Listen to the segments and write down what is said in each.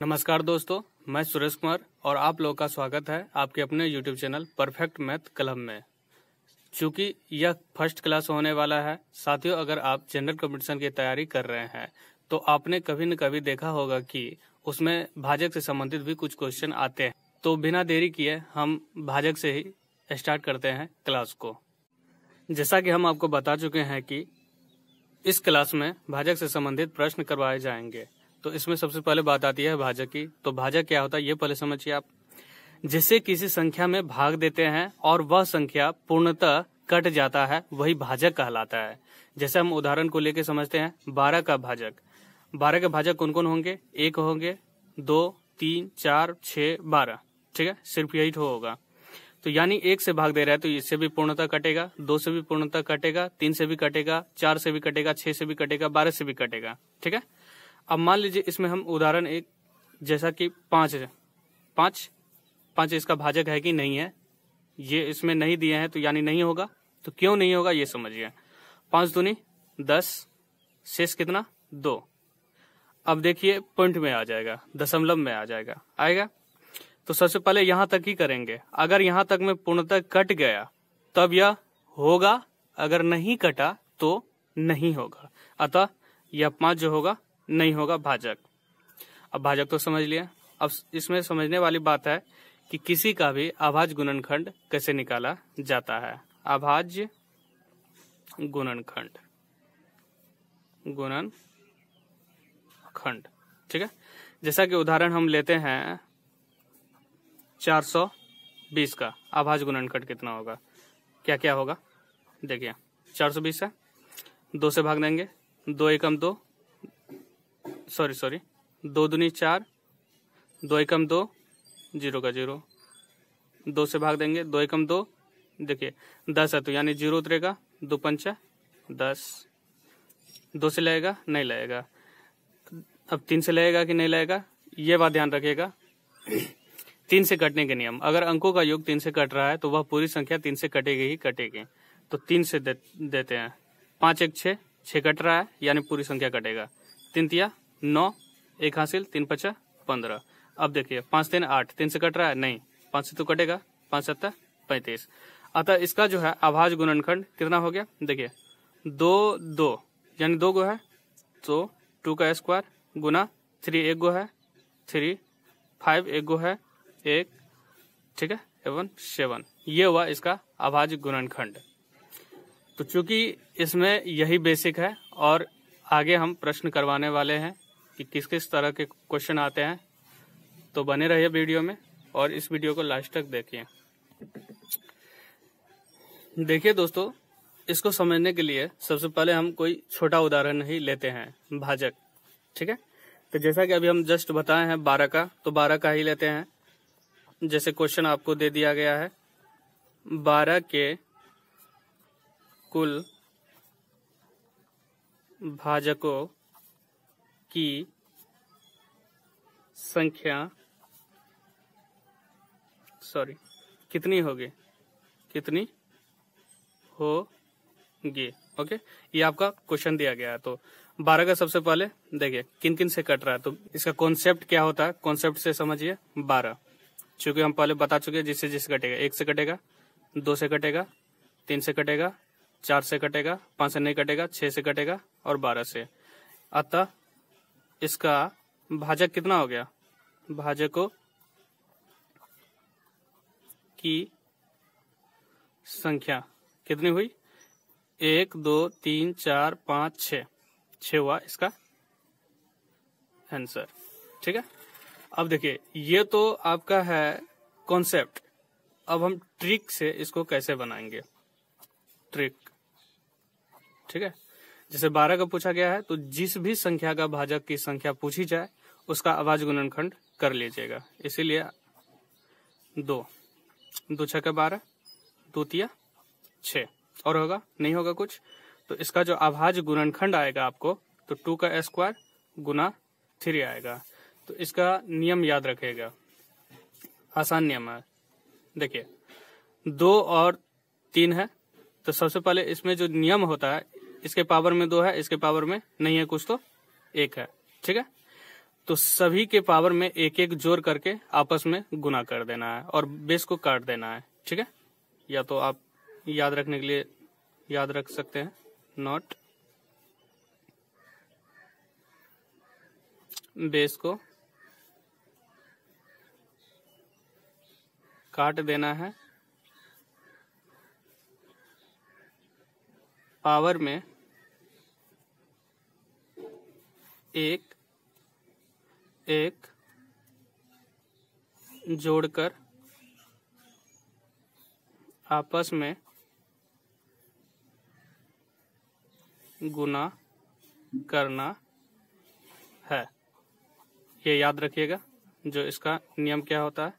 नमस्कार दोस्तों, मैं सुरेश कुमार और आप लोगों का स्वागत है आपके अपने YouTube channel perfect math club में। चूँकि यह फ़र्स्ट क्लास होने वाला है, साथियों, अगर आप जनरल कंपटीशन की तैयारी कर रहे हैं तो आपने कभी न कभी देखा होगा कि उसमें भाजक से संबंधित भी कुछ क्वेश्चन आते हैं। तो बिना देरी किए हम भाजक से ही स्टार्ट करते हैं क्लास को। जैसा कि हम आपको बता चुके हैं कि इस क्लास में भाजक से संबंधित प्रश्न करवाए जाएँगे। तो इसमें सबसे पहले बात आती है भाजक की। तो भाजक क्या होता है, ये पहले समझिए आप। जिसे किसी संख्या में भाग देते हैं और वह संख्या पूर्णतः कट जाता है, वही भाजक कहलाता है। जैसे हम उदाहरण को लेकर समझते हैं, बारह का भाजक बारह के भाजक कौन कौन होंगे? एक होंगे, दो, तीन, चार छ बारह। ठीक है? सिर्फ़ यही ठो होगा। तो यानी एक से भाग दे रहा है तो इससे भी पूर्णतः कटेगा, दो से भी पूर्णता कटेगा, तीन से भी कटेगा, चार से भी कटेगा, छह से भी कटेगा, बारह से भी कटेगा। ठीक है? अब मान लीजिए इसमें हम उदाहरण एक, जैसा कि पाँच पाँच? पाँच इसका भाजक है कि नहीं है? ये इसमें नहीं दिए हैं तो यानी नहीं होगा? तो क्यों नहीं होगा ये समझिए। पाँच दूनी, दस, शेष कितना? दो। अब देखिए, पॉइंट में आ जाएगा, दशमलव में आ जाएगा। आएगा? तो सबसे पहले यहाँ तक ही करेंगे। अगर यहाँ तक में पूर्णतः कट गया, तब यह होगा। अगर नहीं कटा तो नहीं होगा। अतः यह पाँच जो होगा नहीं होगा भाजक। अब भाजक तो समझ लिया। अब इसमें समझने वाली बात है कि किसी का भी आभाज गुणनखंड कैसे निकाला जाता है। आभाज्य गुणनखंड। गुणन खंड ठीक है? जैसा कि उदाहरण हम लेते हैं 420 का। आभाज गुणनखंड कितना होगा? क्या क्या होगा? देखिए 420 है। दो से भाग देंगे। दो एकम दो। Sorry sorry. दो दुनी चार दो एकम दो ज़ीरो का ज़ीरो। दो से भाग देंगे दो एकम दो। देखिए दस है तो यानी ज़ीरो उतरेगा दो पंचा दस। दो से लगेगा नहीं लगेगा अब तीन से लगेगा कि नहीं लगेगा ये बात ध्यान रखिएगा। तीन से कटने के नियम। अगर अंकों का योग तीन से कट रहा है तो वह पूरी संख्या तीन से कटेगी ही कटेगी। तो तीन से दे, देते हैं। पाँच एक छः छः कट रहा है यानी पूरी संख्या कटेगा। तीन तिया नौ, एक हासिल, तीन पचा, पंद्रह। अब देखिए, पाँच, तीन, आठ। तीन से कट रहा है? नहीं। पाँच से तो कटेगा। पाँच सत्तर, पैंतीस। अतः इसका जो है आभाज गुणनखंड कितना हो गया? देखिए, दो दो। यानी दो गो है तो टू का स्क्वायर गुना थ्री, एक गो है, थ्री, फाइव, एक गो है, एक, ठीक है, एवन, सेवन। ये हुआ इसका आभाज गुणनखंड। तो चूँकि इसमें यही बेसिक है और आगे हम प्रश्न करवाने वाले हैं कि किस किस तरह के क्वेश्चन आते हैं। तो बने रहिए वीडियो में और इस वीडियो को लास्ट तक देखिए। देखिए दोस्तों, इसको समझने के लिए सबसे पहले हम कोई छोटा उदाहरण ही लेते हैं, भाजक। ठीक है? तो जैसा कि अभी हम जस्ट बताए हैं बारह का तो बारह का ही लेते हैं। जैसे क्वेश्चन आपको दे दिया गया है, बारह के कुल भाजकों की संख्या सॉरी कितनी होगी? कितनी होगी? ओके ये आपका क्वेश्चन दिया गया है तो बारह का सबसे पहले, देखिए किन किन से कट रहा है? तो इसका कॉन्सेप्ट क्या होता है? कॉन्सेप्ट से समझिए, बारह। चूँकि हम पहले बता चुके हैं जिससे जिससे कटेगा। एक से कटेगा, दो से कटेगा, तीन से कटेगा, चार से कटेगा, पाँच से नहीं कटेगा, छह से कटेगा और बारह से। अतः इसका भाजक कितना हो गया? भाजकों की संख्या कितनी हुई? एक, दो, तीन, चार, पाँच छ छ हुआ इसका आंसर ठीक है? अब देखिए, ये तो आपका है कॉन्सेप्ट अब हम ट्रिक से इसको कैसे बनाएँगे? ट्रिक ठीक है? जैसे बारह का पूछा गया है तो जिस भी संख्या का भाजक की संख्या पूछी जाए, उसका आवाज़ गुणनखंड कर लीजिएगा। इसीलिए दो। दो छह का बारह, दो तिया छ और होगा? नहीं होगा कुछ? तो इसका जो आभाज गुणनखंड आएगा आपको तो टू का स्क्वायर गुना थ्री आएगा। तो इसका नियम याद रखेगा। आसान नियम है। देखिए, दो और तीन है तो सबसे पहले इसमें जो नियम होता है इसके पावर में दो है, इसके पावर में नहीं है कुछ तो एक है, ठीक है? तो सभी के पावर में एक एक ज़ोर करके आपस में गुना कर देना है और बेस को काट देना है, ठीक है? या तो आप याद रखने के लिए याद रख सकते हैं नॉट बेस को काट देना है। पावर में एक एक, जोड़कर आपस में गुना करना है। ये याद रखिएगा, जो इसका नियम क्या होता है?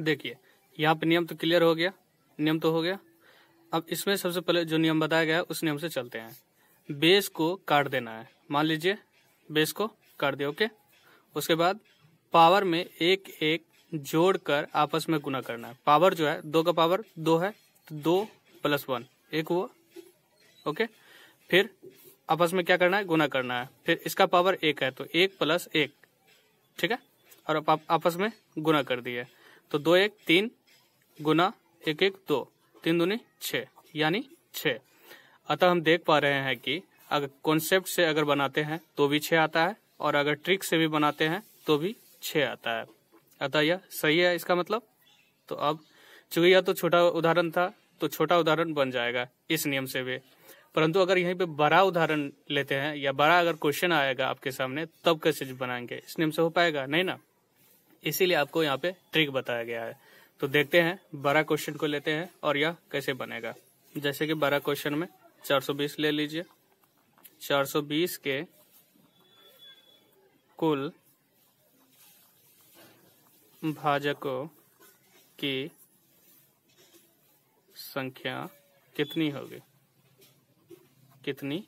देखिए, यहाँ पे नियम तो क्लियर हो गया, नियम तो हो गया। अब इसमें सबसे पहले जो नियम बताया गया है, उस नियम से चलते हैं। बेस को काट देना है। मान लीजिए, बेस को काट दिया, ओके? उसके बाद पावर में एक एक जोड़कर आपस में गुना करना है। पावर जो है, दो का पावर दो है तो दो प्लस वन, एक हुआ, ओके? फिर आपस में क्या करना है? गुना करना है। फिर इसका पावर एक है तो एक प्लस एक, ठीक है? और आप आपस में गुना कर दिए। तो दो एक तीन गुना एक एक दो, तीन दूनी छ यानी छ अतः हम देख पा रहे हैं कि अगर कॉन्सेप्ट से अगर बनाते हैं तो भी छह आता है, और अगर ट्रिक से भी बनाते हैं तो भी छह आता है। अतः यह सही है इसका मतलब? तो अब, चूँकि यह तो छोटा उदाहरण था तो छोटा उदाहरण बन जाएगा इस नियम से भी। परंतु अगर यहीं पे बड़ा उदाहरण लेते हैं, या बड़ा अगर क्वेश्चन आएगा आपके सामने, तब कैसे बनाएँगे? इस नियम से हो पाएगा? नहीं ना? इसीलिए आपको यहाँ पे ट्रिक बताया गया है। तो देखते हैं, बड़ा क्वेश्चन को लेते हैं, और यह कैसे बनेगा? जैसे कि बड़ा क्वेश्चन में 420 ले लीजिए। 420 के कुल भाजकों की संख्या कितनी होगी? कितनी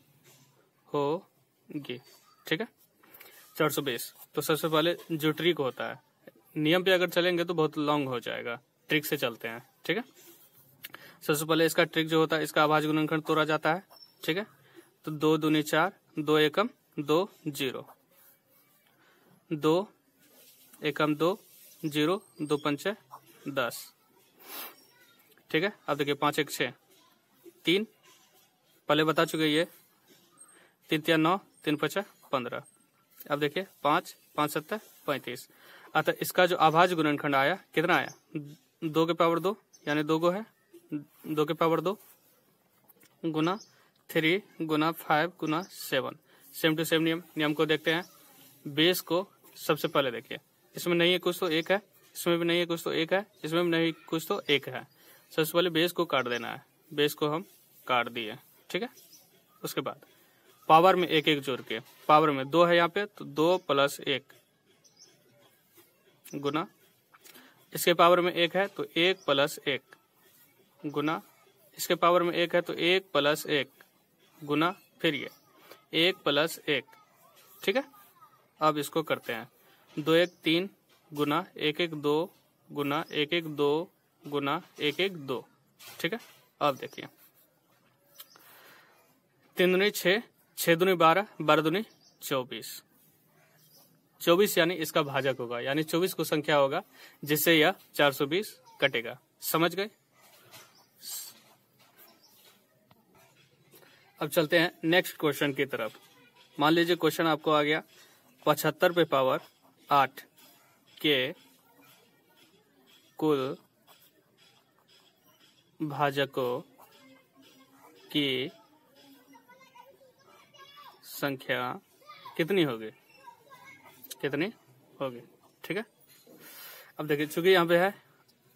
होगी? ठीक है? 420 तो सबसे पहले जो ट्रिक होता है, नियम पे अगर चलेंगे तो बहुत लॉन्ग हो जाएगा। ट्रिक से चलते हैं, ठीक है? सबसे पहले इसका ट्रिक जो होता है, इसका आवाज़ गुणनखंड तोड़ा जाता है, ठीक है? तो दो दूनी चार, दो एकम, दो ज़ीरो। दो एकम, दो ज़ीरो, दो पंचे, दस। ठीक है? अब देखिए, पाँच, एक छ तीन, पहले बता चुके ये। तीन तीन, नौ, तीन, पचा, पंद्रह। अब देखिए, पाँच पाँच सत्तर पैंतीस। अतः इसका जो आभाज गुणनखंड आया, कितना आया? दो के पावर दो, यानी दो गो है दो के पावर दो, गुना थ्री गुना फाइव गुना सेवन सेम टू सेम नियम नियम को देखते हैं। बेस को सबसे पहले देखिए। इसमें नहीं है कुछ तो एक है, इसमें भी नहीं है कुछ तो एक है, इसमें भी नहीं कुछ तो एक है। सबसे पहले बेस को काट देना है। बेस को हम काट दिए, ठीक है? उसके बाद पावर में एक एक जोड़ के पावर में दो है यहाँ पे तो दो प्लस एक, गुना। इसके पावर में एक है तो एक प्लस एक। गुना, इसके पावर में एक है तो एक प्लस एक, गुना फिर ये, एक प्लस एक, ठीक है? अब इसको करते हैं। दो एक तीन, गुना, एक एक दो, गुना, एक एक दो, गुना, एक एक दो, ठीक है? अब देखिए। तीन दुनी छः छः दुनी बारह बारह दुनी चौबीस। चौबीस यानी इसका भाजक होगा, यानी चौबीस को संख्या होगा, जिससे यह चार सौ बीस कटेगा। समझ गए? अब चलते हैं नेक्स्ट क्वेश्चन की तरफ़। मान लीजिए क्वेश्चन आपको आ गया, पचहत्तर पे पावर आठ के कुल भाजकों की संख्या कितनी होगी? कितनी होगी? ठीक है? अब देखिए, चूँकि यहाँ पे है,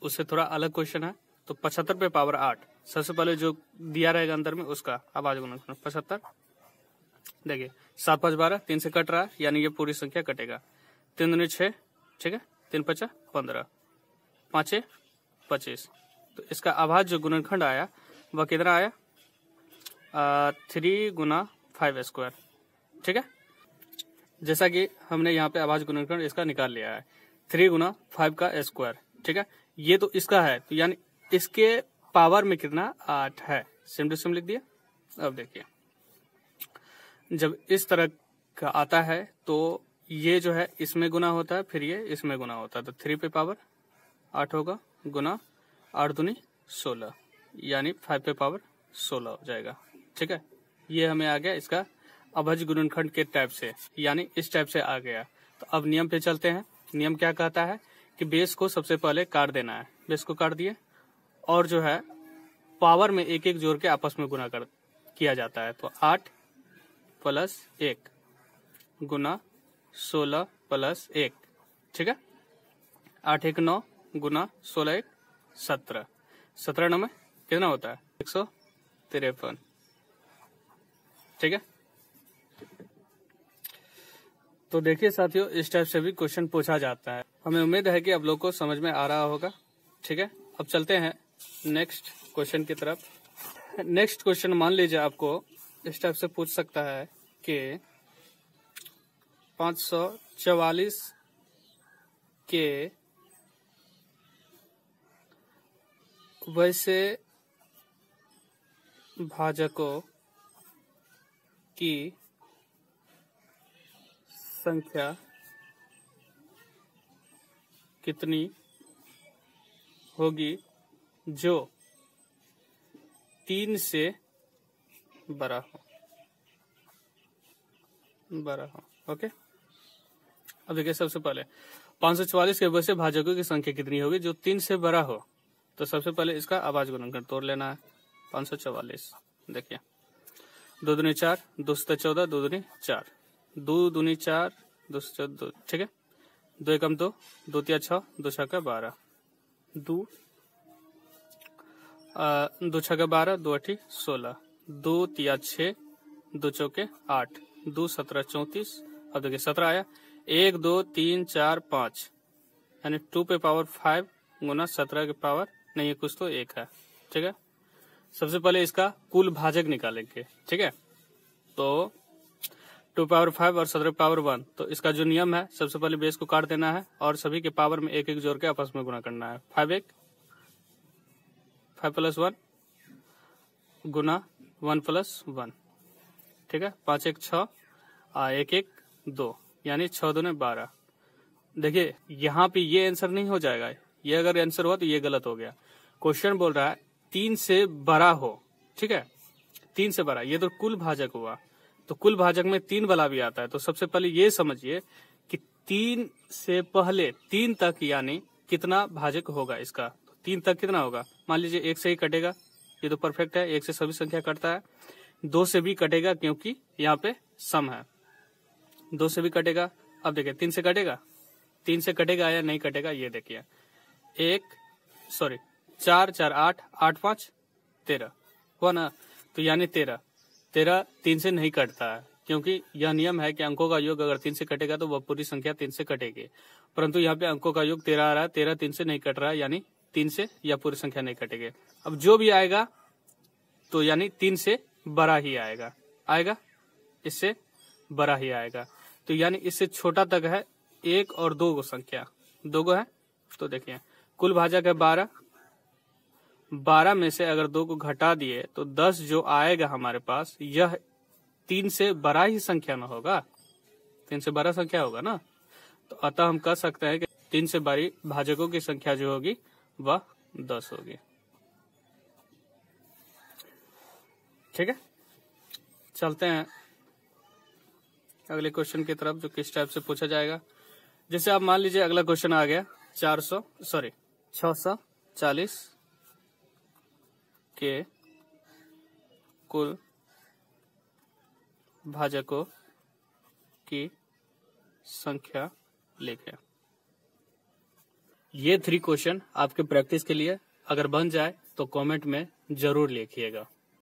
उससे थोड़ा अलग क्वेश्चन है तो पचहत्तर पे पावर आठ। सबसे पहले जो दिया रहेगा अंदर में, उसका आवाज़ गुना पचहत्तर। देखिए, सात पाँच बारह, तीन से कट रहा है, यानी ये पूरी संख्या कटेगा। तीन दुनी छः, ठीक है? तीन पचा, पंद्रह। पाँच पच्चीस। तो इसका आवाज़ जो गुणनखंड आया, वह कितना आया? थ्री गुना फाइव स्क्वायर ठीक है? जैसा कि हमने यहाँ पे आवाज़ गुणनखंड इसका निकाल लिया है। थ्री गुना फाइव का स्क्वायर ठीक है? ये तो इसका है तो यानी इसके पावर में कितना? आठ है। सिम टू सिम लिख दिया। अब देखिए। जब इस तरह का आता है तो ये जो है, इसमें गुना होता है, फिर ये इसमें गुना होता है। तो थ्री पे पावर, आठ होगा, गुना आठ दुनी सोलह। यानी फाइव पे पावर सोलह हो जाएगा। ठीक है? ये हमें आ गया इसका अभज गुणनखंड के टाइप से। यानी इस टाइप से आ गया। तो अब नियम पे चलते हैं। नियम क्या कहता है कि बेस को सबसे पहले काट देना है। बेस को काट दिए। और जो है, पावर में एक एक जोड़ के आपस में गुना कर, किया जाता है। तो आठ प्लस एक गुना सोलह प्लस एक, ठीक है? आठ एक नौ गुना सोलह एक सत्रह। सत्रह नौ में कितना होता है? एक सौ तिरपन, ठीक है? तो देखिए साथियों, इस टाइप से भी क्वेश्चन पूछा जाता है। हमें उम्मीद है कि आप लोग को समझ में आ रहा होगा, ठीक है? अब चलते हैं नेक्स्ट क्वेश्चन की तरफ़। नेक्स्ट क्वेश्चन मान लीजिए आपको, इस टाइप से पूछ सकता है कि पाँच सौ चवालीस के वैसे भाजकों की संख्या कितनी होगी? जो तीन से बड़ा हो। बड़ा हो, ओके? अब देखिए, सबसे पहले, पाँच सौ चौवालीस के वजह से भाजकों की संख्या कितनी होगी? जो तीन से बड़ा हो तो सबसे पहले इसका आवाज़ गुणनखंड तोड़ लेना है। पाँच देखिए। दो दुनी चार, दो सौ चौदह, दो दुनी चार। दो दुनी चार, दो सौ चौदह ठीक है? दो एकम दो दो तिया दो छक्का बारह। दो दो छक्का बारह, दो अठी सोलह। दो तिया छ, दो चौके, आठ। दो सत्रह चौतीस, अब देखिए सत्रह आया। एक, दो, तीन, चार, पाँच। यानी टू पे पावर फाइव गुना सत्रह के पावर, नहीं है कुछ तो एक है। ठीक है? सबसे पहले इसका कुल भाजक निकालेंगे। ठीक है? तो टू पावर फाइव और सत्रह पावर वन। तो इसका जो नियम है, सबसे पहले बेस को काट देना है और सभी के पावर में एक एक जोड़ के आपस में गुना करना है। फाइव एक फाइव प्लस वन गुना वन प्लस वन ठीक है? पाँच एक छ एक एक दो, यानी छह दो बारह। देखिए, यहाँ पे ये आंसर नहीं हो जाएगा। ये अगर आंसर हुआ तो ये गलत हो गया। क्वेश्चन बोल रहा है, तीन से बड़ा हो, ठीक है? तीन से बड़ा ये तो कुल भाजक हुआ। तो कुल भाजक में तीन बला भी आता है। तो सबसे पहले ये समझिए कि तीन से पहले, तीन तक यानी कितना भाजक होगा इसका? तो तीन तक कितना होगा? मान लीजिए एक से ही कटेगा, ये तो परफेक्ट है, एक से सभी संख्या कटता है। दो से भी कटेगा क्योंकि यहाँ पे सम है। दो से भी कटेगा, अब देखिए, तीन से कटेगा, तीन से कटेगा या नहीं कटेगा, ये देखिए। एक सॉरी चार चार, आठ आठ, पाँच, तेरह, हुआ ना? तो यानी तेरह। तेरह तीन से नहीं कटता है, क्योंकि यह नियम है कि अंकों का योग अगर तीन से कटेगा तो वह पूरी संख्या तीन से कटेगी। परंतु यहाँ पे अंकों का योग तेरह आ रहा है, तेरह तीन से नहीं कट रहा है, यानी तीन से या पूरी संख्या नहीं कटेगी। अब जो भी आएगा तो यानी तीन से बड़ा ही आएगा। आएगा? इससे बड़ा ही आएगा। तो यानी इससे छोटा तक है एक और दो गो संख्या। दो गो है? तो देखिए, कुल भाजक है बारह। बारह में से अगर दो को घटा दिए तो दस जो आएगा हमारे पास, यह तीन से बड़ा ही संख्या में होगा। तीन से बड़ा संख्या होगा ना? तो अतः हम कह सकते हैं कि तीन से बड़ी भाजकों की संख्या जो होगी वह दस होगी। ठीक है? चलते हैं अगले क्वेश्चन की तरफ़, जो किस टाइप से पूछा जाएगा। जैसे आप मान लीजिए अगला क्वेश्चन आ गया, चार सौ सॉरी छ सौ चालीस के कुल भाजकों की संख्या लिखें ये थ्री क्वेश्चन आपके प्रैक्टिस के लिए अगर बन जाए तो कमेंट में ज़रूर लिखिएगा।